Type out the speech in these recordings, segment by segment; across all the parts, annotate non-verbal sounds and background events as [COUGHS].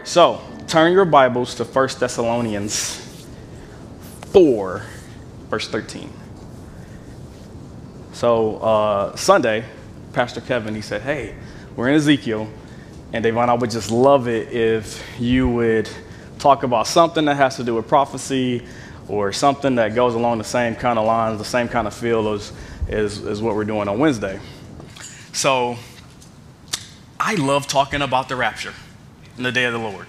right, so turn your Bibles to 1 Thessalonians 4, verse 13. So uh, Sunday, Pastor Kevin, he said, hey, we're in Ezekiel, and Davaughn, I would just love it if you would talk about something that has to do with prophecy or something that goes along the same kind of lines, the same kind of feel as, as, as what we're doing on Wednesday. So I love talking about the rapture in the day of the Lord,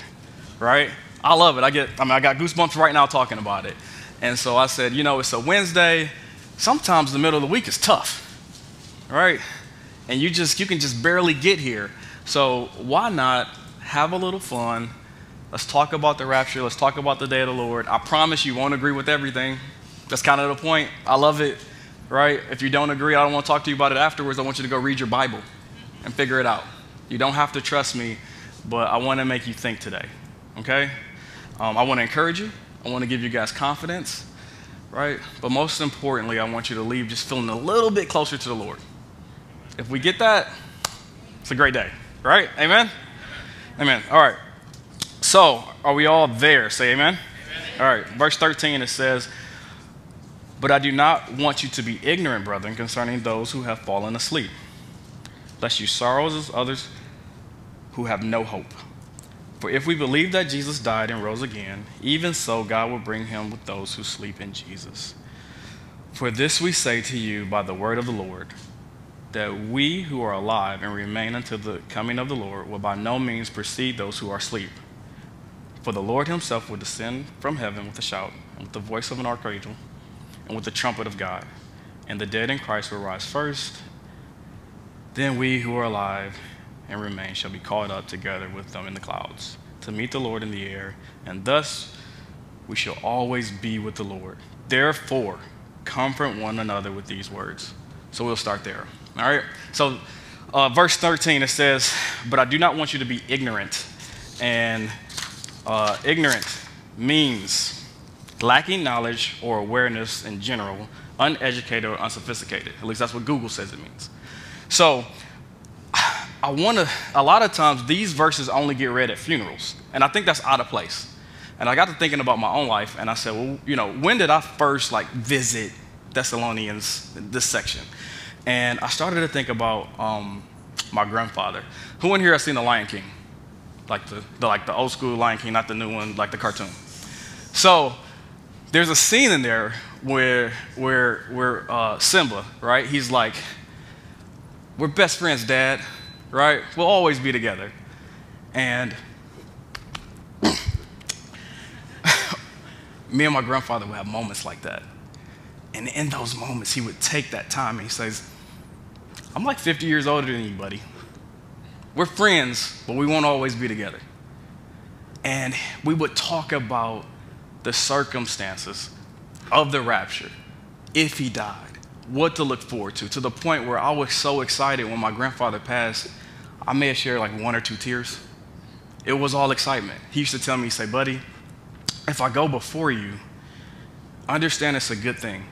right? I love it. I get, I mean, I got goosebumps right now talking about it. And so I said, you know, it's a Wednesday. Sometimes the middle of the week is tough, right? And you just, you can just barely get here. So why not have a little fun? Let's talk about the rapture. Let's talk about the day of the Lord. I promise you won't agree with everything. That's kind of the point. I love it, right? If you don't agree, I don't want to talk to you about it afterwards. I want you to go read your Bible and figure it out. You don't have to trust me, but I want to make you think today, okay? Um, I want to encourage you. I want to give you guys confidence, right? But most importantly, I want you to leave just feeling a little bit closer to the Lord. If we get that, it's a great day, right? Amen? Amen. All right. So, are we all there? Say amen. amen. All right. Verse 13 it says, But I do not want you to be ignorant, brethren, concerning those who have fallen asleep, lest you sorrow as others who have no hope. For if we believe that Jesus died and rose again, even so God will bring him with those who sleep in Jesus. For this we say to you by the word of the Lord, that we who are alive and remain until the coming of the Lord will by no means precede those who are asleep. For the Lord himself will descend from heaven with a shout, and with the voice of an archangel, and with the trumpet of God. And the dead in Christ will rise first. Then we who are alive and remain shall be caught up together with them in the clouds to meet the Lord in the air, and thus we shall always be with the Lord. Therefore, comfort one another with these words. So we'll start there. All right? So, uh, verse 13, it says, But I do not want you to be ignorant. And uh, ignorant means lacking knowledge or awareness in general, uneducated or unsophisticated. At least that's what Google says it means. So, I want to, a lot of times these verses only get read at funerals, and I think that's out of place. And I got to thinking about my own life, and I said, well, you know, when did I first like visit Thessalonians, this section? And I started to think about um, my grandfather. Who in here has seen The Lion King? Like the, the, like the old school Lion King, not the new one, like the cartoon. So there's a scene in there where, where, where uh, Simba, right? He's like, we're best friends, Dad right? We'll always be together. And [COUGHS] me and my grandfather would have moments like that. And in those moments, he would take that time and he says, I'm like 50 years older than you, buddy. We're friends, but we won't always be together. And we would talk about the circumstances of the rapture if he died, what to look forward to, to the point where I was so excited when my grandfather passed I may have shared like one or two tears. It was all excitement. He used to tell me, say, buddy, if I go before you, understand it's a good thing.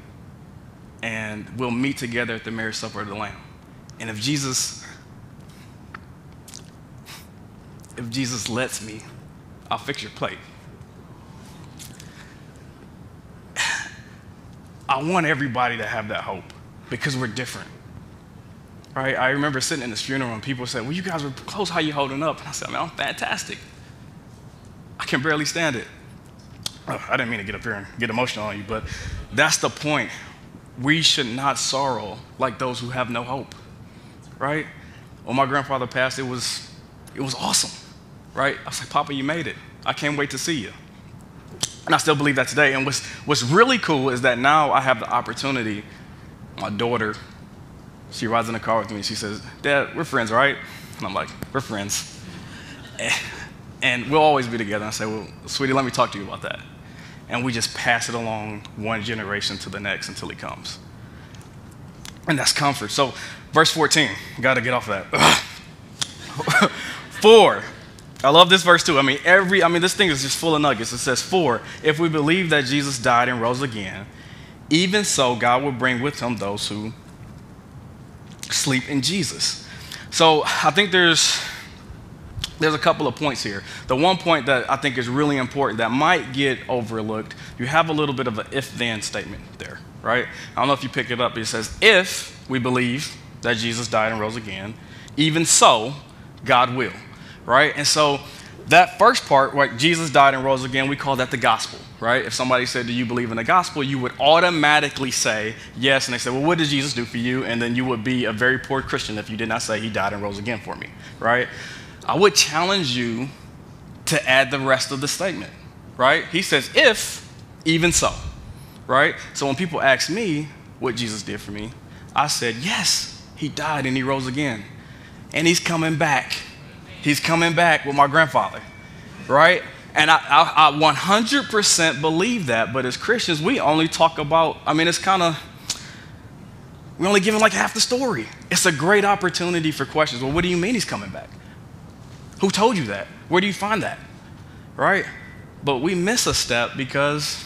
And we'll meet together at the marriage supper of the Lamb. And if Jesus, if Jesus lets me, I'll fix your plate. I want everybody to have that hope because we're different. Right? I remember sitting in this funeral and people said, Well, you guys were close, how you holding up? And I said, Man, I'm fantastic. I can barely stand it. I didn't mean to get up here and get emotional on you, but that's the point. We should not sorrow like those who have no hope. Right? When my grandfather passed, it was it was awesome. Right? I was like, Papa, you made it. I can't wait to see you. And I still believe that today. And what's, what's really cool is that now I have the opportunity, my daughter she rides in the car with me. She says, Dad, we're friends, right? And I'm like, we're friends. [LAUGHS] And we'll always be together. I say, well, sweetie, let me talk to you about that. And we just pass it along one generation to the next until he comes. And that's comfort. So, verse 14, got to get off of that. [LAUGHS] Four. I love this verse too. I mean, every, I mean, this thing is just full of nuggets. It says, For if we believe that Jesus died and rose again, even so God will bring with him those who sleep in Jesus. So I think there's there's a couple of points here. The one point that I think is really important that might get overlooked, you have a little bit of an if then statement there, right? I don't know if you pick it up. It says, if we believe that Jesus died and rose again, even so, God will, right? And so that first part, right, Jesus died and rose again, we call that the gospel, right? If somebody said, Do you believe in the gospel? you would automatically say yes. And they said, Well, what did Jesus do for you? And then you would be a very poor Christian if you did not say, He died and rose again for me, right? I would challenge you to add the rest of the statement, right? He says, If, even so, right? So when people ask me what Jesus did for me, I said, Yes, He died and He rose again. And He's coming back He's coming back with my grandfather, right? And I, I, I 100% believe that, but as Christians, we only talk about, I mean, it's kind of, we only give him like half the story. It's a great opportunity for questions. Well, what do you mean he's coming back? Who told you that? Where do you find that? Right? But we miss a step because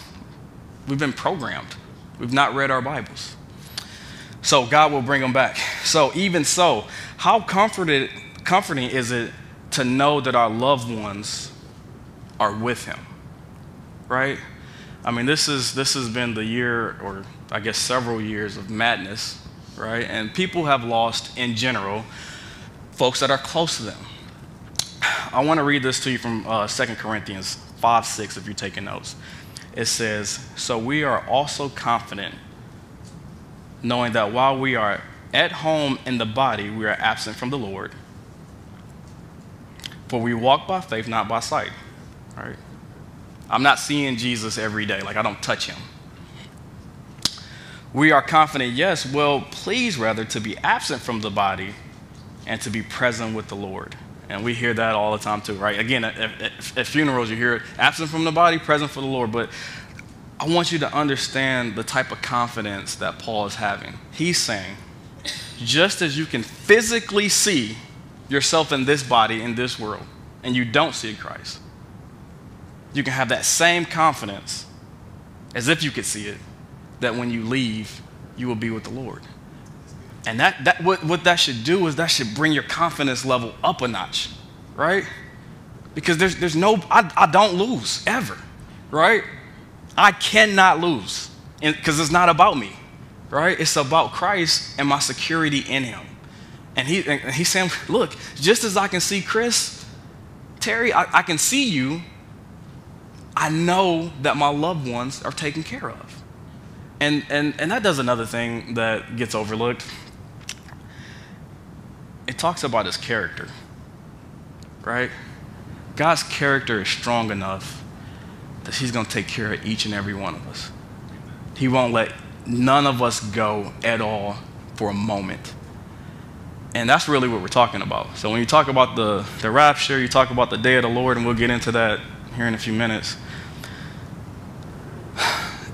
we've been programmed. We've not read our Bibles. So God will bring them back. So even so, how comforted, comforting is it to know that our loved ones are with him, right? I mean, this, is, this has been the year, or I guess several years of madness, right? And people have lost, in general, folks that are close to them. I want to read this to you from uh, 2 Corinthians 5 6, if you're taking notes. It says, So we are also confident, knowing that while we are at home in the body, we are absent from the Lord. For we walk by faith, not by sight. Right? I'm not seeing Jesus every day, like I don't touch him. We are confident, yes, well, please rather to be absent from the body and to be present with the Lord. And we hear that all the time too, right? Again, at, at, at, funerals, you hear it absent from the body, present for the Lord. But I want you to understand the type of confidence that Paul is having. He's saying, just as you can physically see yourself in this body, in this world, and you don't see Christ, you can have that same confidence as if you could see it, that when you leave, you will be with the Lord. And that, that what, what that should do is that should bring your confidence level up a notch, right? Because there's, there's no, I, I don't lose ever, right? I cannot lose because it's not about me, right? It's about Christ and my security in Him. And, he, and he's saying, look, just as I can see Chris, Terry, I, I can see you. I know that my loved ones are taken care of. And, and, and that does another thing that gets overlooked. It talks about his character, right? God's character is strong enough that he's going to take care of each and every one of us. He won't let none of us go at all for a moment. And that's really what we're talking about. So when you talk about the, the rapture, you talk about the day of the Lord, and we'll get into that here in a few minutes.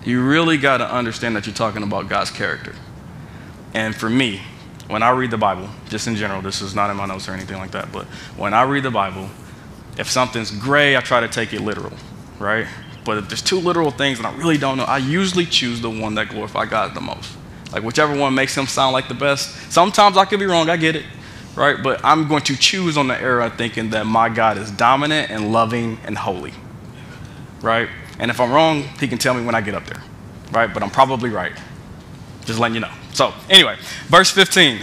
You really got to understand that you're talking about God's character. And for me, when I read the Bible, just in general, this is not in my notes or anything like that, but when I read the Bible, if something's gray, I try to take it literal, right? But if there's two literal things and I really don't know, I usually choose the one that glorifies God the most. Like whichever one makes him sound like the best. Sometimes I could be wrong, I get it, right? But I'm going to choose on the era thinking that my God is dominant and loving and holy, right? And if I'm wrong, he can tell me when I get up there, right? But I'm probably right. Just letting you know. So, anyway, verse 15.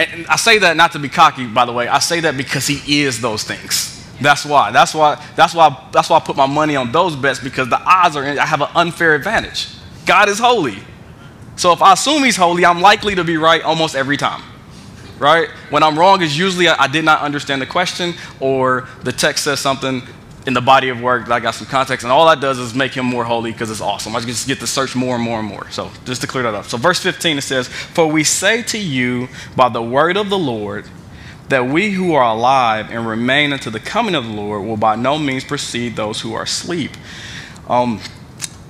And I say that not to be cocky, by the way. I say that because he is those things. That's why. That's why. That's why. That's why I put my money on those bets because the odds are. In, I have an unfair advantage. God is holy. So if I assume he's holy, I'm likely to be right almost every time. Right? When I'm wrong is usually I, I did not understand the question or the text says something in the body of work that I got some context, and all that does is make him more holy because it's awesome. I just get to search more and more and more. So just to clear that up. So verse 15 it says, For we say to you by the word of the Lord that we who are alive and remain until the coming of the Lord will by no means precede those who are asleep. Um,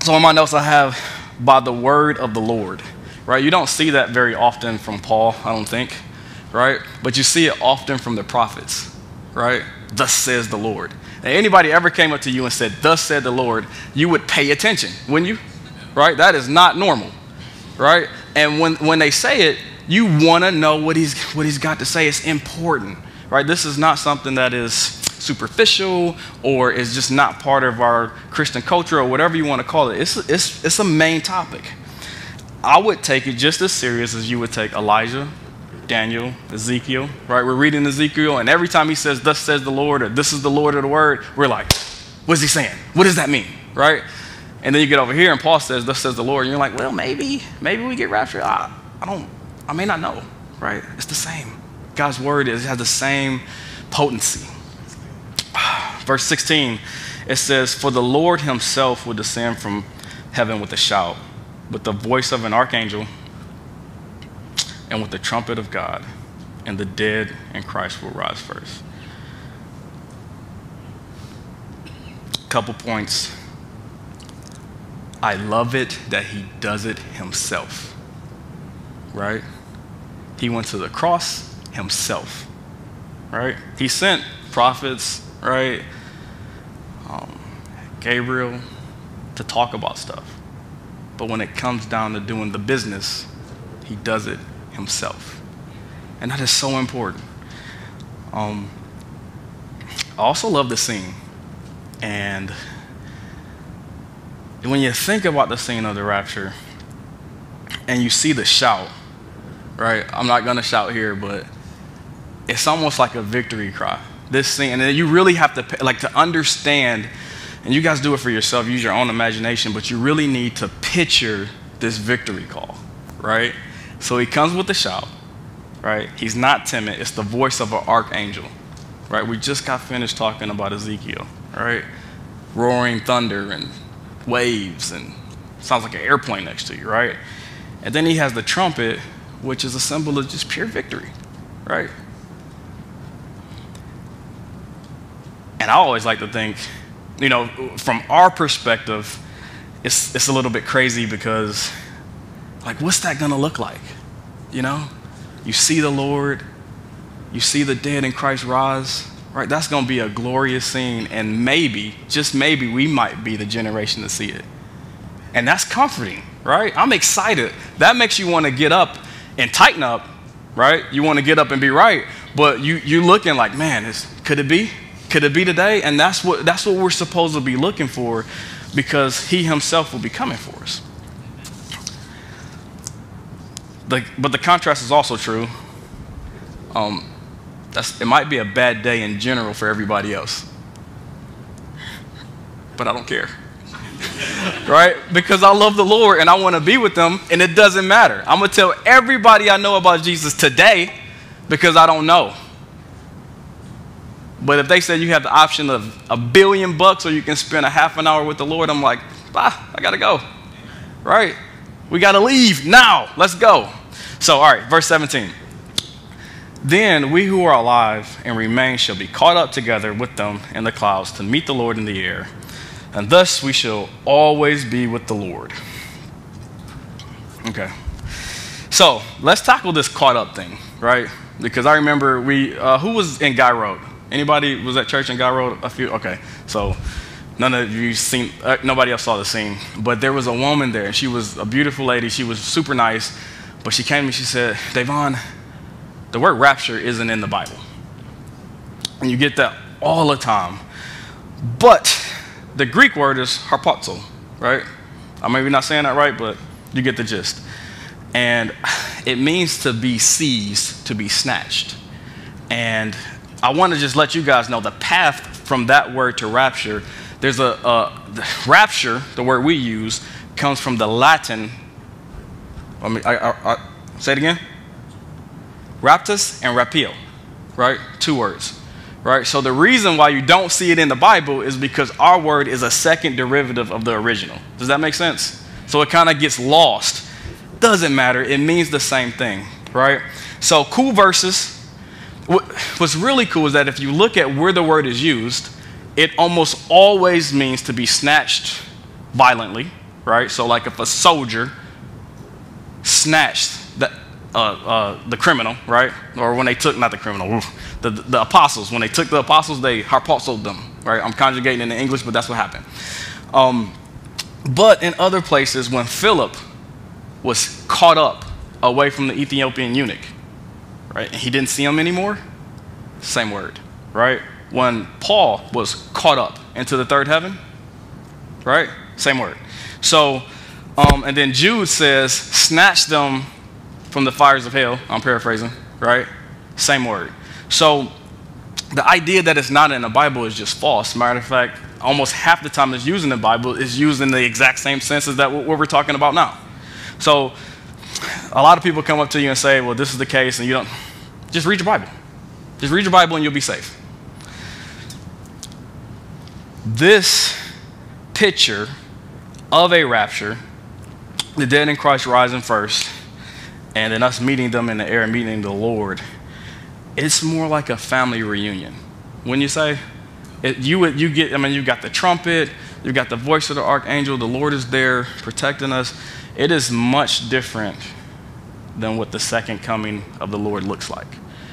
so in my notes I have by the word of the Lord, right? You don't see that very often from Paul, I don't think, right? But you see it often from the prophets, right? Thus says the Lord. Anybody ever came up to you and said, Thus said the Lord, you would pay attention, wouldn't you? Right? That is not normal, right? And when, when they say it, you want to know what he's, what he's got to say. It's important, right? This is not something that is superficial or is just not part of our Christian culture or whatever you want to call it. It's, it's, it's a main topic. I would take it just as serious as you would take Elijah, Daniel, Ezekiel, right? We're reading Ezekiel, and every time he says, Thus says the Lord, or This is the Lord of the word, we're like, What's he saying? What does that mean, right? And then you get over here, and Paul says, Thus says the Lord, and you're like, Well, maybe, maybe we get raptured. I, I don't, I may not know, right? It's the same. God's word is, has the same potency. [SIGHS] Verse 16, it says, For the Lord himself will descend from heaven with a shout with the voice of an archangel and with the trumpet of God, and the dead in Christ will rise first. Couple points. I love it that he does it himself. Right? He went to the cross himself. Right? He sent prophets, right? Um, Gabriel to talk about stuff. But when it comes down to doing the business, he does it himself. And that is so important. Um, I also love the scene. And when you think about the scene of the rapture and you see the shout, right? I'm not going to shout here, but it's almost like a victory cry. This scene, and you really have to, like, to understand and you guys do it for yourself, use your own imagination, but you really need to picture this victory call, right? So he comes with a shout, right? He's not timid, it's the voice of an archangel, right? We just got finished talking about Ezekiel, right? Roaring thunder and waves, and sounds like an airplane next to you, right? And then he has the trumpet, which is a symbol of just pure victory, right? And I always like to think you know, from our perspective, it's, it's a little bit crazy because, like, what's that going to look like? You know? You see the Lord, you see the dead in Christ rise, right? That's going to be a glorious scene, and maybe, just maybe, we might be the generation to see it. And that's comforting, right? I'm excited. That makes you want to get up and tighten up, right? You want to get up and be right, but you, you're looking like, man, is, could it be? Could it be today? And that's what, that's what we're supposed to be looking for because He Himself will be coming for us. The, but the contrast is also true. Um, it might be a bad day in general for everybody else. But I don't care. [LAUGHS] right? Because I love the Lord and I want to be with them, and it doesn't matter. I'm going to tell everybody I know about Jesus today because I don't know. But if they said you have the option of a billion bucks or you can spend a half an hour with the Lord, I'm like, ah, I gotta go. Right? We gotta leave now. Let's go. So, all right, verse 17. Then we who are alive and remain shall be caught up together with them in the clouds to meet the Lord in the air. And thus we shall always be with the Lord. Okay. So let's tackle this caught up thing, right? Because I remember we, uh, who was in Guy Road? Anybody was at church in Guy Road? A few? Okay. So none of you seen, uh, nobody else saw the scene. But there was a woman there, she was a beautiful lady. She was super nice. But she came to me, she said, Davaughn, the word rapture isn't in the Bible. And you get that all the time. But the Greek word is harpazo, right? I may be not saying that right, but you get the gist. And it means to be seized, to be snatched. And I want to just let you guys know the path from that word to rapture. There's a, a the rapture, the word we use, comes from the Latin. I mean, I, I, I, say it again. Raptus and rapio, right? Two words, right? So the reason why you don't see it in the Bible is because our word is a second derivative of the original. Does that make sense? So it kind of gets lost. Doesn't matter. It means the same thing, right? So cool verses what's really cool is that if you look at where the word is used, it almost always means to be snatched violently, right? So, like if a soldier snatched the, uh, uh, the criminal, right? Or when they took, not the criminal, the, the apostles, when they took the apostles, they harpazoed them, right? I'm conjugating in the English, but that's what happened. Um, but in other places, when Philip was caught up away from the Ethiopian eunuch, right? He didn't see him anymore. same word, right? When Paul was caught up into the third heaven, right? Same word. So, um, and then Jude says, snatch them from the fires of hell. I'm paraphrasing, right? Same word. So, the idea that it's not in the Bible is just false. Matter of fact, almost half the time it's used in the Bible is used in the exact same sense senses that what we're talking about now. So, a lot of people come up to you and say, well, this is the case, and you don't. Just read your Bible. Just read your Bible and you'll be safe. This picture of a rapture, the dead in Christ rising first, and then us meeting them in the air meeting the Lord, it's more like a family reunion. When you say, it, you, you get, I mean, you've got the trumpet, you've got the voice of the archangel, the Lord is there protecting us. It is much different than what the second coming of the Lord looks like.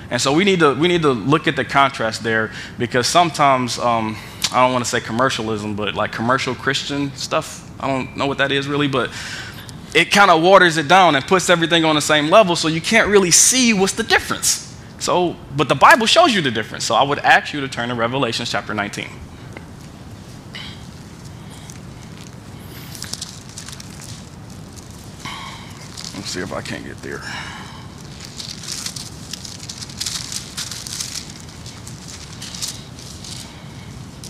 And so we need to, we need to look at the contrast there because sometimes, um, I don't want to say commercialism, but like commercial Christian stuff, I don't know what that is really, but it kind of waters it down and puts everything on the same level so you can't really see what's the difference. So, but the Bible shows you the difference. So I would ask you to turn to Revelation chapter 19. Let's see if I can't get there.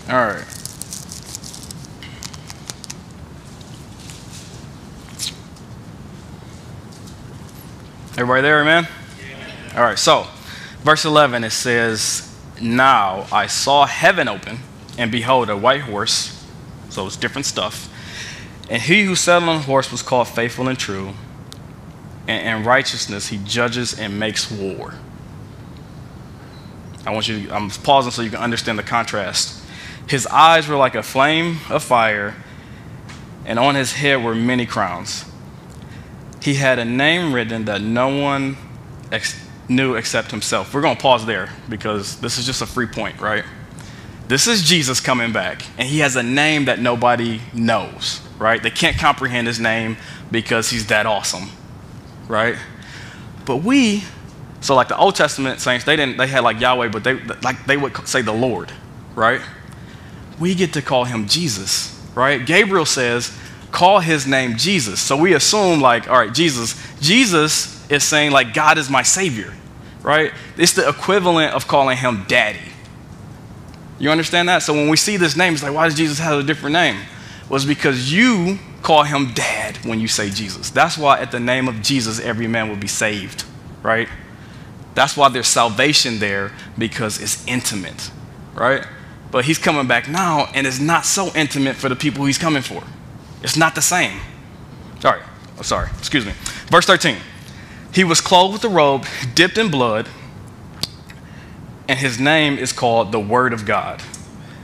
All right. Everybody there, man? All right, so verse 11 it says, Now I saw heaven open, and behold, a white horse. So it's different stuff. And he who sat on the horse was called faithful and true. And righteousness he judges and makes war. I want you to, I'm pausing so you can understand the contrast. His eyes were like a flame of fire, and on his head were many crowns. He had a name written that no one ex- knew except himself. We're going to pause there because this is just a free point, right? This is Jesus coming back, and he has a name that nobody knows, right? They can't comprehend his name because he's that awesome, right? But we, so like the Old Testament saints, they didn't, they had like Yahweh, but they like they would say the Lord, right? We get to call him Jesus, right? Gabriel says, call his name Jesus. So we assume like, all right, Jesus, Jesus is saying like God is my savior, right? It's the equivalent of calling him daddy. You understand that? So when we see this name, it's like, why does Jesus have a different name? Was because you call him dad when you say Jesus. That's why at the name of Jesus, every man will be saved, right? That's why there's salvation there because it's intimate, right? But he's coming back now and it's not so intimate for the people he's coming for. It's not the same. Sorry, oh, sorry, excuse me. Verse 13. He was clothed with a robe dipped in blood, and his name is called the Word of God.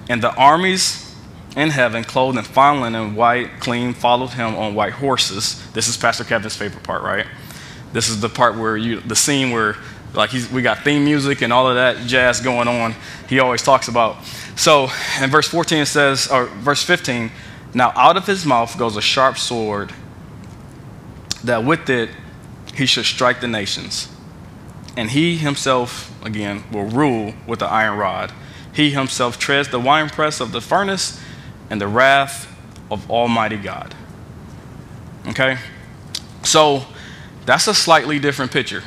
And the armies in heaven, clothed in fine linen, white, clean, followed him on white horses. This is Pastor Kevin's favorite part, right? This is the part where you, the scene where, like, we got theme music and all of that jazz going on. He always talks about. So, in verse 14 it says, or verse 15, now out of his mouth goes a sharp sword, that with it he should strike the nations. And he himself, again, will rule with the iron rod. He himself treads the winepress of the furnace and the wrath of Almighty God. Okay? So that's a slightly different picture.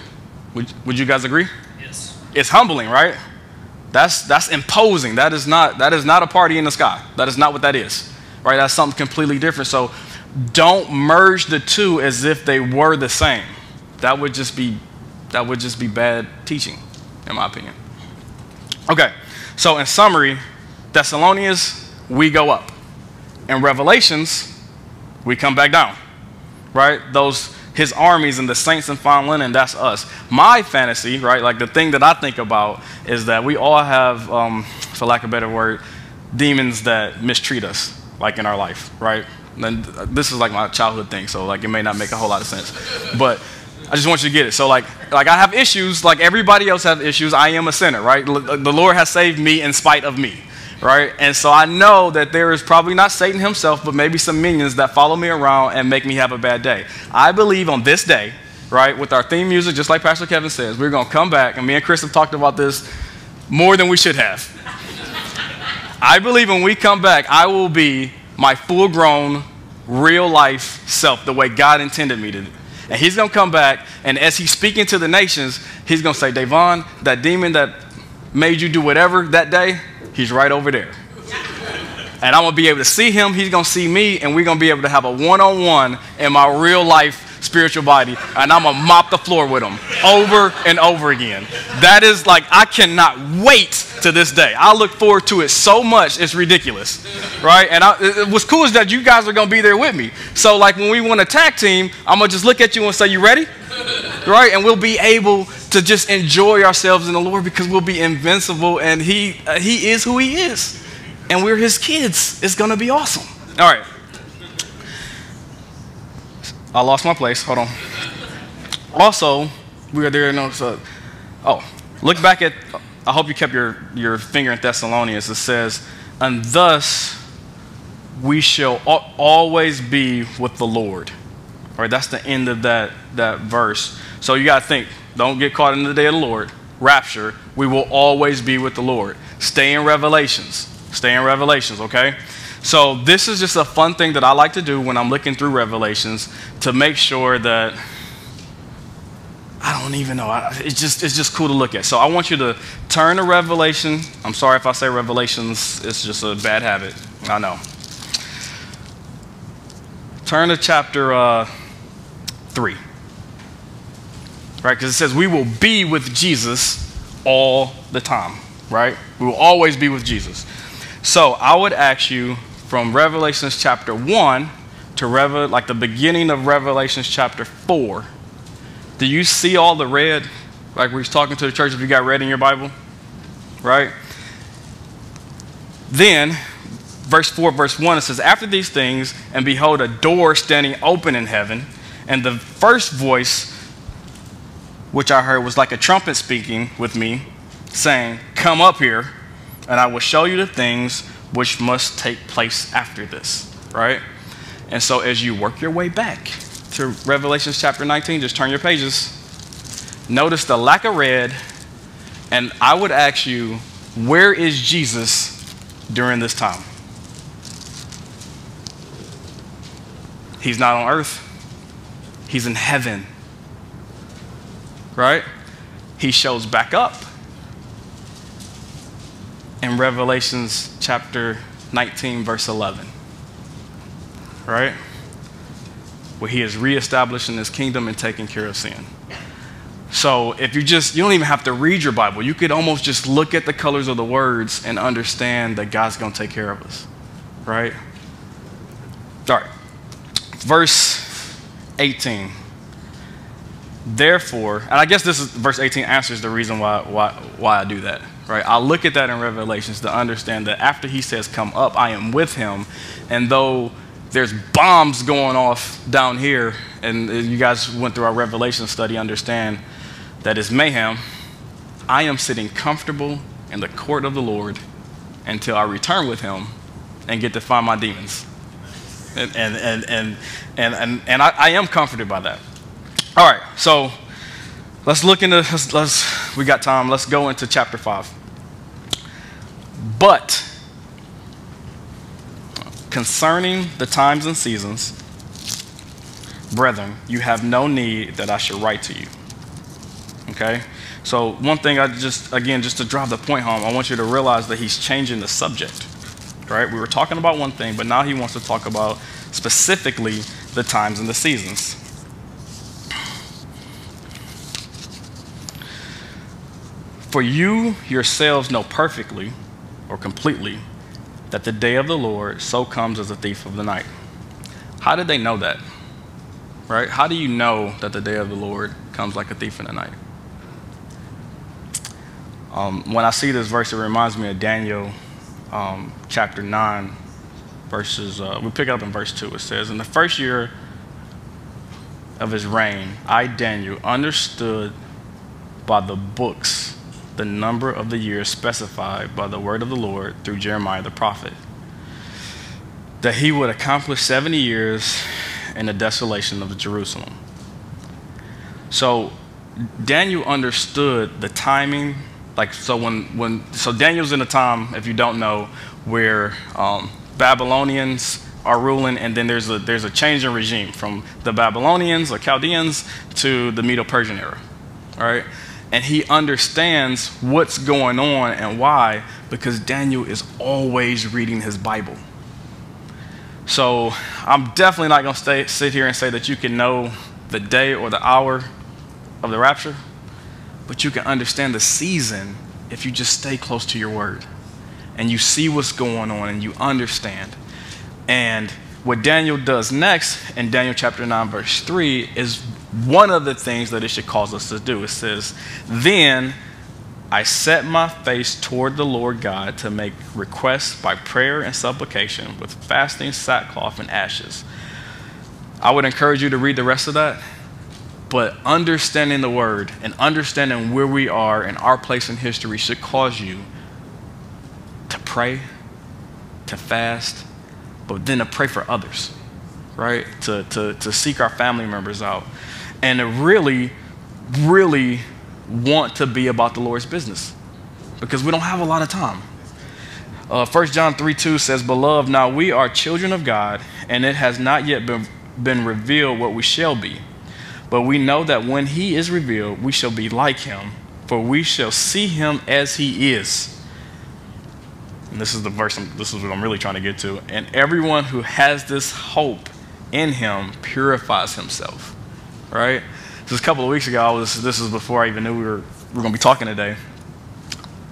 Would, would you guys agree? Yes. It's humbling, right? That's, that's imposing. That is, not, that is not a party in the sky. That is not what that is, right? That's something completely different. So don't merge the two as if they were the same that would just be that would just be bad teaching, in my opinion. Okay, so in summary, Thessalonians, we go up. In Revelations, we come back down. Right? Those his armies and the saints in fine linen, that's us. My fantasy, right, like the thing that I think about is that we all have, um, for lack of a better word, demons that mistreat us, like in our life, right? And this is like my childhood thing, so like it may not make a whole lot of sense. But I just want you to get it. So like, like I have issues, like everybody else have issues. I am a sinner, right? The Lord has saved me in spite of me, right? And so I know that there is probably not Satan himself, but maybe some minions that follow me around and make me have a bad day. I believe on this day, right, with our theme music, just like Pastor Kevin says, we're gonna come back, and me and Chris have talked about this more than we should have. I believe when we come back, I will be my full grown, real life self, the way God intended me to. And he's going to come back, and as he's speaking to the nations, he's going to say, Davaughn, that demon that made you do whatever that day, he's right over there. And I'm going to be able to see him, he's going to see me, and we're going to be able to have a one on one in my real life spiritual body, and I'm going to mop the floor with him over and over again. That is like, I cannot wait to this day. I look forward to it so much, it's ridiculous, right? And I, what's cool is that you guys are going to be there with me. So, like, when we want a tag team, I'm going to just look at you and say, You ready? Right? And we'll be able to just enjoy ourselves in the Lord because we'll be invincible, and He, uh, he is who He is. And we're His kids. It's going to be awesome. All right. I lost my place. Hold on. Also, we are there. No, so, oh, look back at. I hope you kept your, your finger in Thessalonians. It says, and thus we shall always be with the Lord. All right, that's the end of that, that verse. So you got to think, don't get caught in the day of the Lord. Rapture, we will always be with the Lord. Stay in Revelations. Stay in Revelations, okay? So this is just a fun thing that I like to do when I'm looking through Revelations to make sure that I don't even know. It's just it's just cool to look at. So I want you to turn to Revelation. I'm sorry if I say Revelations. It's just a bad habit. I know. Turn to chapter uh, three. Right, because it says we will be with Jesus all the time. Right, we will always be with Jesus. So I would ask you from Revelations chapter 1 to Revel- like the beginning of Revelations chapter 4, do you see all the red? Like we was talking to the church, if you got red in your Bible, right? Then, verse 4, verse 1, it says, After these things, and behold, a door standing open in heaven, and the first voice which I heard was like a trumpet speaking with me, saying, Come up here, and I will show you the things which must take place after this, right? And so as you work your way back to Revelation chapter 19, just turn your pages. Notice the lack of red, and I would ask you, where is Jesus during this time? He's not on earth. He's in heaven. Right? He shows back up in Revelations chapter 19, verse 11. Right? Where he is reestablishing his kingdom and taking care of sin. So if you just, you don't even have to read your Bible. You could almost just look at the colors of the words and understand that God's going to take care of us. Right? All right. Verse 18. Therefore, and I guess this is verse 18 answers the reason why, why, why I do that right? I look at that in Revelations to understand that after he says, Come up, I am with him. And though there's bombs going off down here, and you guys went through our Revelation study, understand that is mayhem. I am sitting comfortable in the court of the Lord until I return with him and get to find my demons. And, and, and, and, and, and, I, I am comforted by that. All right, so Let's look into, let's, let's, we got time. Let's go into chapter 5. But concerning the times and seasons, brethren, you have no need that I should write to you. Okay? So, one thing I just, again, just to drive the point home, I want you to realize that he's changing the subject. Right? We were talking about one thing, but now he wants to talk about specifically the times and the seasons. For you yourselves know perfectly or completely that the day of the Lord so comes as a thief of the night. How did they know that? Right? How do you know that the day of the Lord comes like a thief in the night? Um, when I see this verse, it reminds me of Daniel um, chapter 9, verses, uh, we pick it up in verse 2. It says, In the first year of his reign, I, Daniel, understood by the books the number of the years specified by the word of the Lord through Jeremiah the prophet, that he would accomplish 70 years in the desolation of Jerusalem. So Daniel understood the timing Like, so when, when so Daniel's in a time, if you don't know, where um, Babylonians are ruling, and then there's a, there's a change in regime from the Babylonians or Chaldeans to the Medo Persian era. All right? And he understands what's going on and why, because Daniel is always reading his Bible. So I'm definitely not going to sit here and say that you can know the day or the hour of the rapture, but you can understand the season if you just stay close to your word and you see what's going on and you understand. And what Daniel does next in Daniel chapter 9, verse 3 is one of the things that it should cause us to do. It says, Then I set my face toward the Lord God to make requests by prayer and supplication with fasting, sackcloth, and ashes. I would encourage you to read the rest of that. But understanding the word and understanding where we are and our place in history should cause you to pray, to fast, but then to pray for others, right? To, to, to seek our family members out and really, really want to be about the Lord's business because we don't have a lot of time. Uh, 1 John 3 2 says, Beloved, now we are children of God, and it has not yet been, been revealed what we shall be. But we know that when he is revealed, we shall be like him, for we shall see him as he is. And this is the verse, I'm, this is what I'm really trying to get to. And everyone who has this hope in him purifies himself. Right? Just a couple of weeks ago, I was, this is before I even knew we were, we were going to be talking today.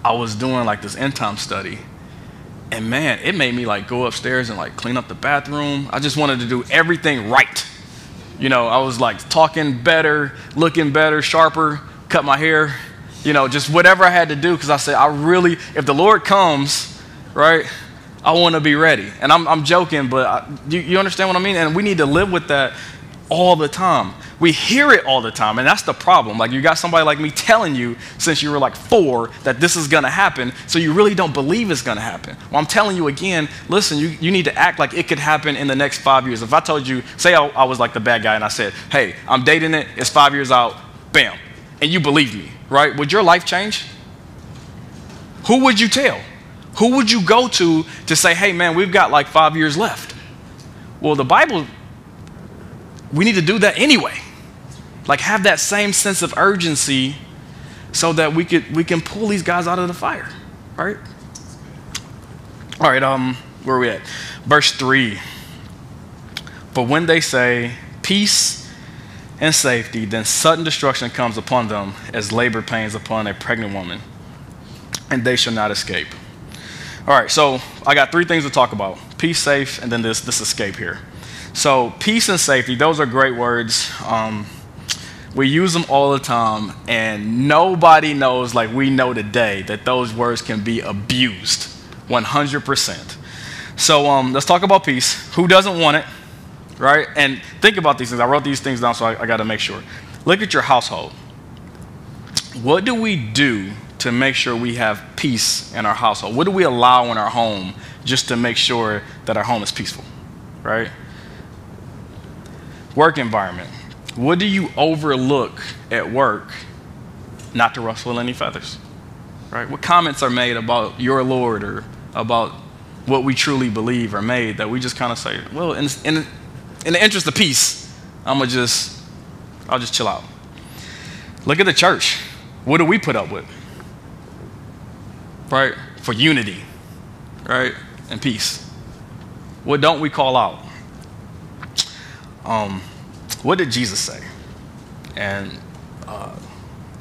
I was doing like this end time study. And man, it made me like go upstairs and like clean up the bathroom. I just wanted to do everything right. You know, I was like talking better, looking better, sharper, cut my hair, you know, just whatever I had to do because I said, I really, if the Lord comes, right, I want to be ready. And I'm, I'm joking, but I, you, you understand what I mean? And we need to live with that all the time. We hear it all the time, and that's the problem. Like, you got somebody like me telling you since you were like four that this is gonna happen, so you really don't believe it's gonna happen. Well, I'm telling you again, listen, you, you need to act like it could happen in the next five years. If I told you, say I, I was like the bad guy and I said, hey, I'm dating it, it's five years out, bam, and you believe me, right? Would your life change? Who would you tell? Who would you go to to say, hey, man, we've got like five years left? Well, the Bible, we need to do that anyway. Like have that same sense of urgency so that we could we can pull these guys out of the fire. Right? All right, um, where are we at? Verse 3. But when they say peace and safety, then sudden destruction comes upon them as labor pains upon a pregnant woman, and they shall not escape. All right, so I got three things to talk about peace, safe, and then this, this escape here. So, peace and safety, those are great words. Um, we use them all the time, and nobody knows, like we know today, that those words can be abused 100%. So um, let's talk about peace. Who doesn't want it, right? And think about these things. I wrote these things down, so I, I got to make sure. Look at your household. What do we do to make sure we have peace in our household? What do we allow in our home just to make sure that our home is peaceful, right? Work environment. What do you overlook at work not to ruffle any feathers? Right? What comments are made about your Lord or about what we truly believe are made that we just kind of say, well, in, in, in the interest of peace, I'm going to just, I'll just chill out. Look at the church. What do we put up with? Right? For unity, right? And peace. What don't we call out? Um, what did Jesus say? And uh,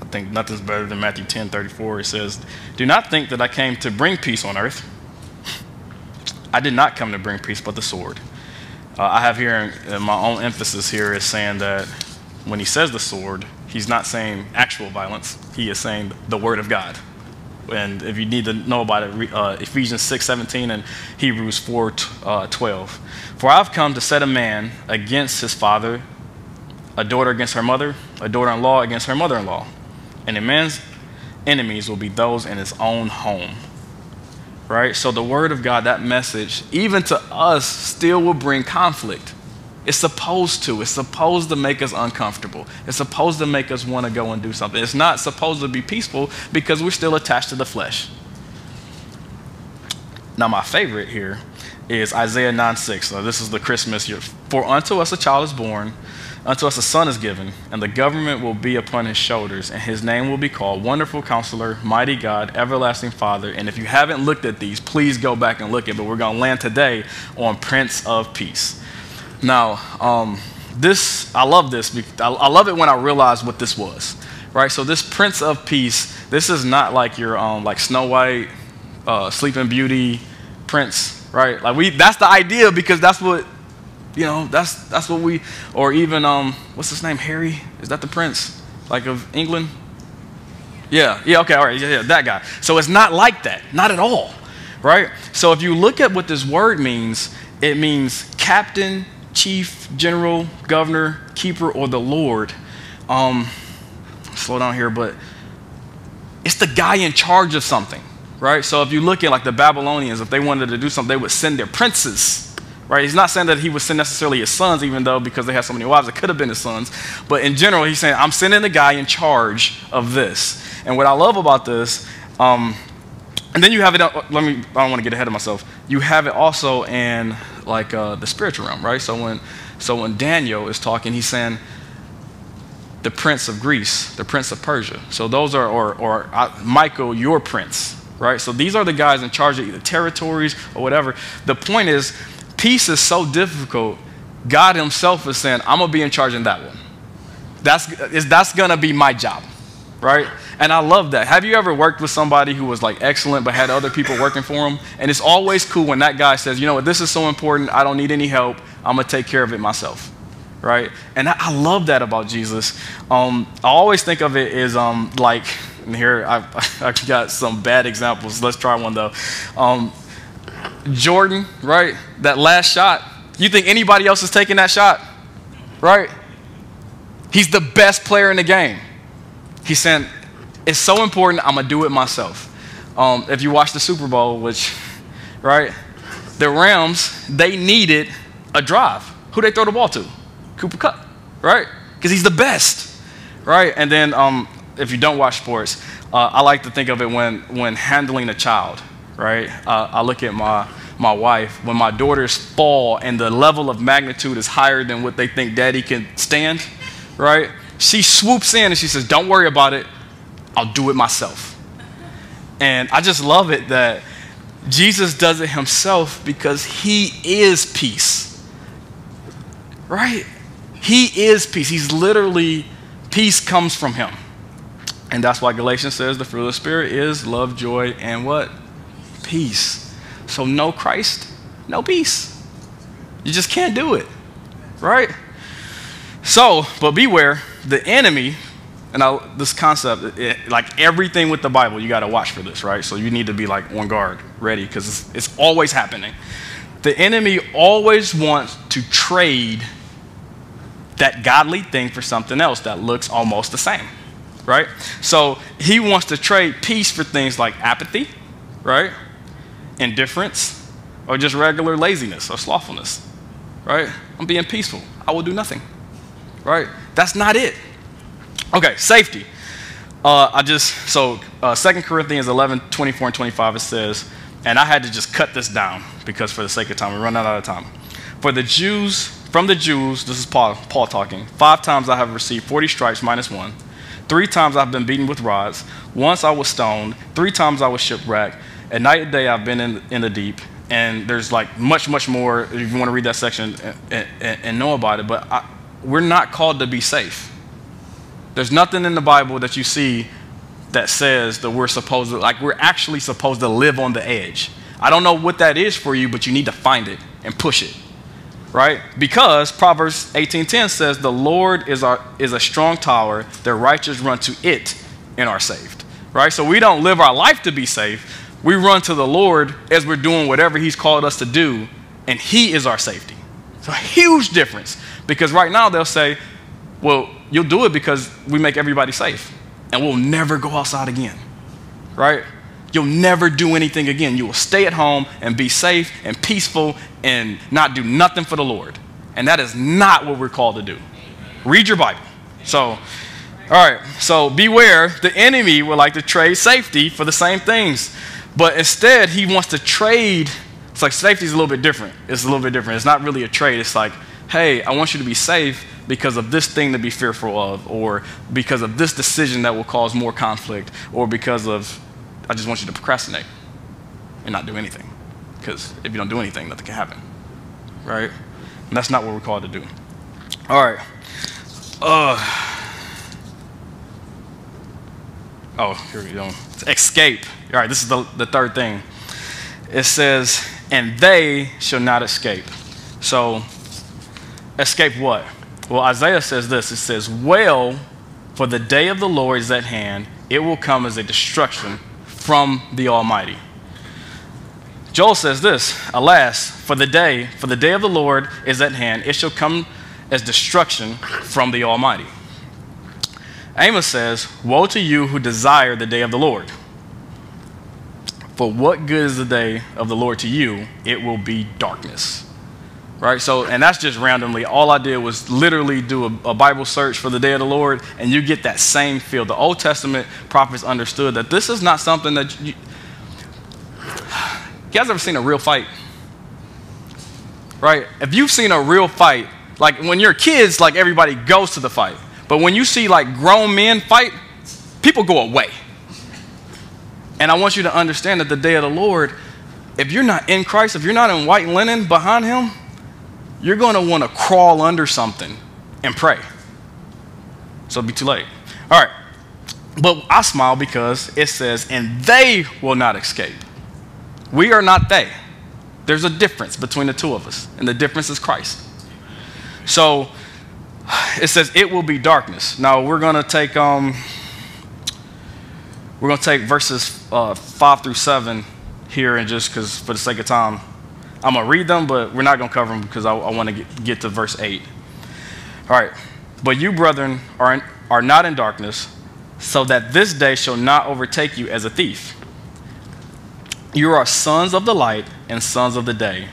I think nothing's better than Matthew 10 34. It says, Do not think that I came to bring peace on earth. I did not come to bring peace, but the sword. Uh, I have here, in my own emphasis here is saying that when he says the sword, he's not saying actual violence, he is saying the word of God. And if you need to know about it, uh, Ephesians 6 17 and Hebrews 4 uh, 12. For I've come to set a man against his father, a daughter against her mother, a daughter in law against her mother in law. And a man's enemies will be those in his own home. Right? So the word of God, that message, even to us, still will bring conflict. It's supposed to. It's supposed to make us uncomfortable. It's supposed to make us want to go and do something. It's not supposed to be peaceful because we're still attached to the flesh. Now, my favorite here is Isaiah 9 6. So this is the Christmas year. For unto us a child is born, unto us a son is given, and the government will be upon his shoulders, and his name will be called Wonderful Counselor, Mighty God, Everlasting Father. And if you haven't looked at these, please go back and look at it. But we're going to land today on Prince of Peace. Now, um, this, I love this. I love it when I realize what this was, right? So this Prince of Peace, this is not like your, um, like Snow White, uh, Sleeping Beauty, Prince, right? Like we, that's the idea because that's what, you know, that's, that's what we, or even, um, what's his name, Harry? Is that the Prince, like of England? Yeah, yeah, okay, all right, yeah, yeah, that guy. So it's not like that, not at all, right? So if you look at what this word means, it means captain, chief, general, governor, keeper, or the Lord. Um, slow down here, but it's the guy in charge of something, right? So if you look at like the Babylonians, if they wanted to do something, they would send their princes, right? He's not saying that he would send necessarily his sons, even though because they had so many wives, it could have been his sons. But in general, he's saying, I'm sending the guy in charge of this. And what I love about this, um, and then you have it, let me, I don't want to get ahead of myself. You have it also in like uh, the spiritual realm, right? So when, so when Daniel is talking, he's saying, the prince of Greece, the prince of Persia. So those are, or, or uh, Michael, your prince, right? So these are the guys in charge of either territories or whatever. The point is, peace is so difficult. God Himself is saying, I'm gonna be in charge in that one. That's, is that's gonna be my job, right? And I love that. Have you ever worked with somebody who was like excellent but had other people working for them? And it's always cool when that guy says, you know what, this is so important, I don't need any help, I'm gonna take care of it myself. Right? And I, I love that about Jesus. Um, I always think of it as um, like, here I've, [LAUGHS] I've, got some bad examples. Let's try one though. Um, Jordan, right? That last shot. You think anybody else is taking that shot? Right? He's the best player in the game. He sent it's so important, I'm going to do it myself. Um, if you watch the Super Bowl, which, [LAUGHS] right, the Rams, they needed a drive. Who they throw the ball to? Cooper Kupp, right? Because he's the best, right? And then um, if you don't watch sports, uh, I like to think of it when, when handling a child, right? Uh, I look at my, my wife, when my daughters fall and the level of magnitude is higher than what they think daddy can stand, right? She swoops in and she says, Don't worry about it. I'll do it myself. And I just love it that Jesus does it himself because he is peace. Right? He is peace. He's literally, peace comes from him. And that's why Galatians says the fruit of the Spirit is love, joy, and what? Peace. So, no Christ, no peace. You just can't do it. Right? So, but beware, the enemy and I, this concept, it, like everything with the Bible, you got to watch for this, right? So you need to be like on guard, ready, because it's, it's always happening. The enemy always wants to trade that godly thing for something else that looks almost the same, right? So he wants to trade peace for things like apathy, right? Indifference, or just regular laziness or slothfulness, right? I'm being peaceful. I will do nothing, right? That's not it. Okay, safety. Uh, I just, so uh, 2 Corinthians 11, 24 and 25, it says, and I had to just cut this down because for the sake of time, we're running out of time. For the Jews, from the Jews, this is Paul, Paul talking, five times I have received 40 stripes minus one. Three times I've been beaten with rods. Once I was stoned. Three times I was shipwrecked. At night and day I've been in, in the deep. And there's like much, much more if you want to read that section and, and, and know about it. But I, we're not called to be safe. There's nothing in the Bible that you see that says that we're supposed to, like, we're actually supposed to live on the edge. I don't know what that is for you, but you need to find it and push it, right? Because Proverbs 18:10 says, "The Lord is our is a strong tower; the righteous run to it and are saved." Right? So we don't live our life to be safe. We run to the Lord as we're doing whatever He's called us to do, and He is our safety. It's a huge difference because right now they'll say, "Well." You'll do it because we make everybody safe and we'll never go outside again, right? You'll never do anything again. You will stay at home and be safe and peaceful and not do nothing for the Lord. And that is not what we're called to do. Read your Bible. So, all right, so beware. The enemy would like to trade safety for the same things. But instead, he wants to trade. It's like safety is a little bit different. It's a little bit different. It's not really a trade. It's like, hey, I want you to be safe because of this thing to be fearful of, or because of this decision that will cause more conflict, or because of, I just want you to procrastinate and not do anything. Because if you don't do anything, nothing can happen. Right? And that's not what we're called to do. All right. Uh, oh, here we go. Escape. All right, this is the, the third thing. It says, and they shall not escape. So, escape what? Well, Isaiah says this it says, Well, for the day of the Lord is at hand, it will come as a destruction from the Almighty. Joel says this Alas, for the day, for the day of the Lord is at hand, it shall come as destruction from the Almighty. Amos says, Woe to you who desire the day of the Lord. For what good is the day of the Lord to you? It will be darkness. Right? So, and that's just randomly. All I did was literally do a, a, Bible search for the day of the Lord, and you get that same feel. The Old Testament prophets understood that this is not something that you. You guys ever seen a real fight? Right? If you've seen a real fight, like when you're kids, like everybody goes to the fight. But when you see like grown men fight, people go away. And I want you to understand that the day of the Lord, if you're not in Christ, if you're not in white linen behind Him, you're going to want to crawl under something and pray. So it'll be too late. All right. But I smile because it says, and they will not escape. We are not they. There's a difference between the two of us, and the difference is Christ. So it says it will be darkness. Now we're going to take um, we're going to take verses uh, 5 through 7 here and just because for the sake of time, I'm going to read them, but we're not going to cover them because I, I want to get, to verse 8. All right. But you, brethren, are, in, are not in darkness, so that this day shall not overtake you as a thief. You are sons of the light and sons of the day.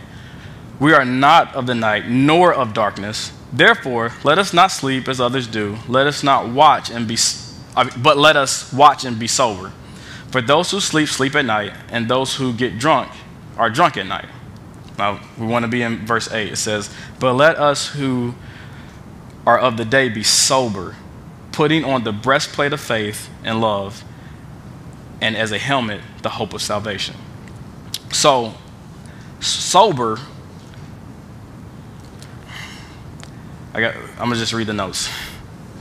We are not of the night, nor of darkness. Therefore, let us not sleep as others do. Let us not watch and be but let us watch and be sober. For those who sleep, sleep at night, and those who get drunk are drunk at night. Now, we want to be in verse 8. It says, But let us who are of the day be sober, putting on the breastplate of faith and love, and as a helmet, the hope of salvation. So, sober, I got, I'm going to just read the notes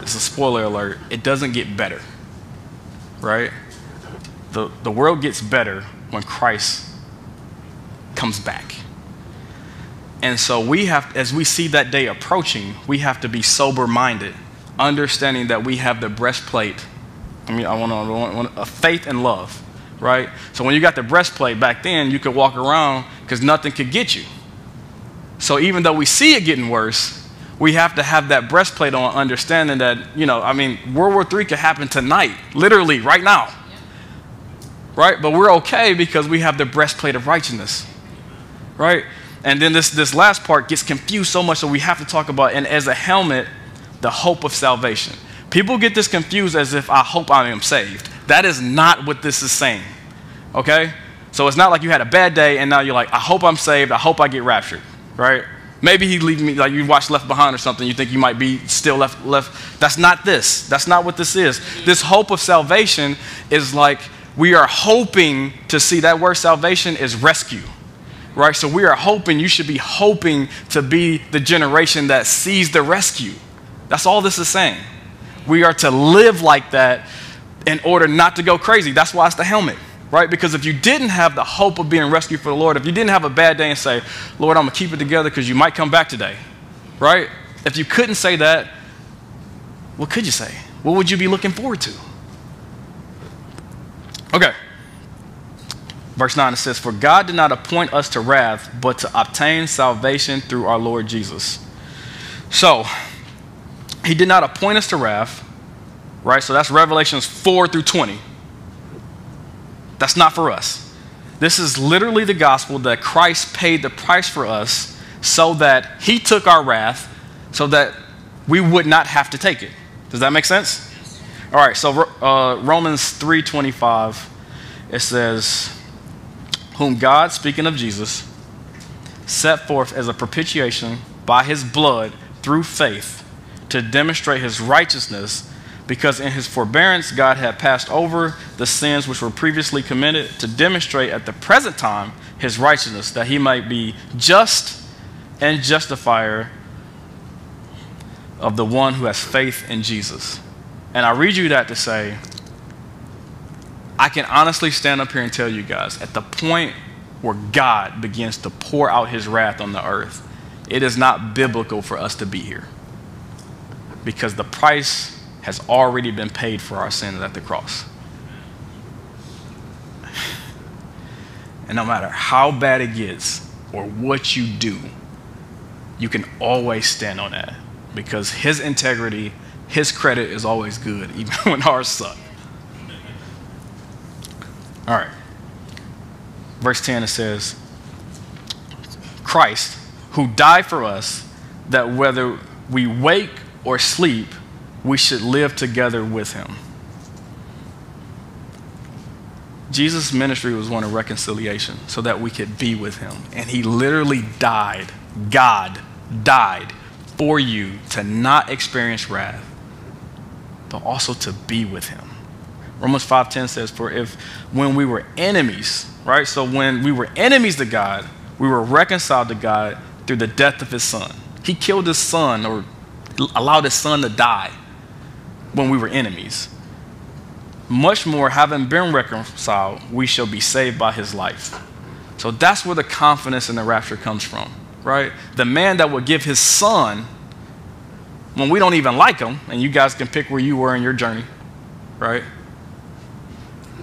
it's a spoiler alert, it doesn't get better, right? The, the world gets better when Christ comes back. And so we have, as we see that day approaching, we have to be sober minded, understanding that we have the breastplate. I mean, I want, to, a faith and love, right? So when you got the breastplate back then, you could walk around because nothing could get you. So even though we see it getting worse, we have to have that breastplate on, understanding that, you know, I mean, World War III could happen tonight, literally, right now. Right? But we're okay because we have the breastplate of righteousness. Right? And then this, this last part gets confused so much, that we have to talk about, and as a helmet, the hope of salvation. People get this confused as if I hope I am saved. That is not what this is saying. Okay? So it's not like you had a bad day and now you're like, I hope I'm saved. I hope I get raptured. Right? Maybe he leave me like you watch Left Behind or something. You think you might be still left left. That's not this. That's not what this is. This hope of salvation is like we are hoping to see. That word salvation is rescue, right? So we are hoping. You should be hoping to be the generation that sees the rescue. That's all this is saying. We are to live like that in order not to go crazy. That's why it's the helmet right? Because if you didn't have the hope of being rescued for the Lord, if you didn't have a bad day and say, Lord, I'm going to keep it together because you might come back today, right? If you couldn't say that, what could you say? What would you be looking forward to? Okay. Verse 9 it says, For God did not appoint us to wrath, but to obtain salvation through our Lord Jesus. So, He did not appoint us to wrath, right? So that's Revelations 4 through 20. That's not for us. This is literally the gospel that Christ paid the price for us, so that he took our wrath so that we would not have to take it. Does that make sense? All right, so uh, Romans 3:25 it says whom God speaking of Jesus set forth as a propitiation by his blood through faith to demonstrate his righteousness because in his forbearance God had passed over the sins which were previously committed to demonstrate at the present time his righteousness, that he might be just and justifier of the one who has faith in Jesus. And I read you that to say, I can honestly stand up here and tell you guys, at the point where God begins to pour out his wrath on the earth, it is not biblical for us to be here. Because the price has already been paid for our sins at the cross. And no matter how bad it gets or what you do, you can always stand on that because his integrity, his credit is always good, [LAUGHS] even when ours suck. All right. Verse 10 it says, Christ, who died for us, that whether we wake or sleep, we should live together with him. Jesus' ministry was one of reconciliation so that we could be with him. And he literally died, God died for you to not experience wrath, but also to be with him. Romans 5:10 says, "For if when we were enemies, right? So when we were enemies to God, we were reconciled to God through the death of his son. He killed his son or allowed his son to die when we were enemies. Much more, having been reconciled, we shall be saved by his life. So that's where the confidence in the rapture comes from, right? The man that would give his son when we don't even like him, and you guys can pick where you were in your journey, right?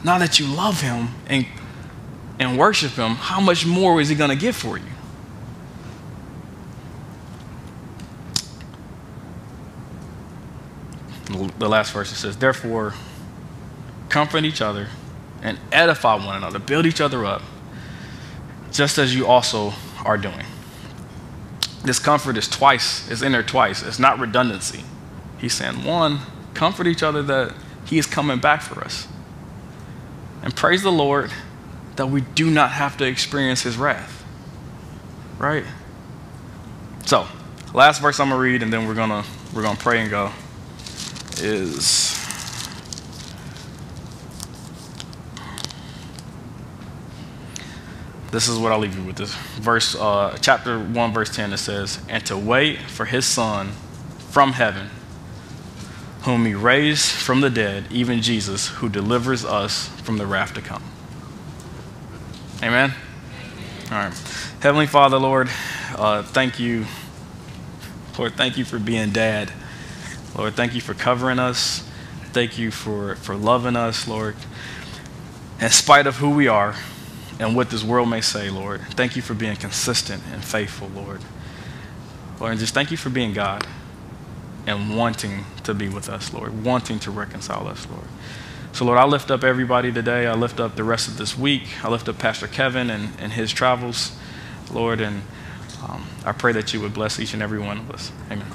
Now that you love him and, and worship him, how much more is he going to give for you? The last verse it says, Therefore, comfort each other and edify one another, build each other up, just as you also are doing. This comfort is twice, is in there twice. It's not redundancy. He's saying, one, comfort each other that he is coming back for us. And praise the Lord that we do not have to experience his wrath. Right? So, last verse I'm gonna read, and then we're gonna we're gonna pray and go. Is this is what I'll leave you with. This verse, uh, chapter 1, verse 10, it says, And to wait for his son from heaven, whom he raised from the dead, even Jesus, who delivers us from the wrath to come. Amen? All right. Heavenly Father, Lord, uh, thank you. Lord, thank you for being dad. Lord, thank you for covering us. Thank you for, for loving us, Lord. In spite of who we are, and what this world may say, Lord. Thank you for being consistent and faithful, Lord. Lord, and just thank you for being God and wanting to be with us, Lord, wanting to reconcile us, Lord. So, Lord, I lift up everybody today. I lift up the rest of this week. I lift up Pastor Kevin and, and his travels, Lord, and um, I pray that you would bless each and every one of us. Amen.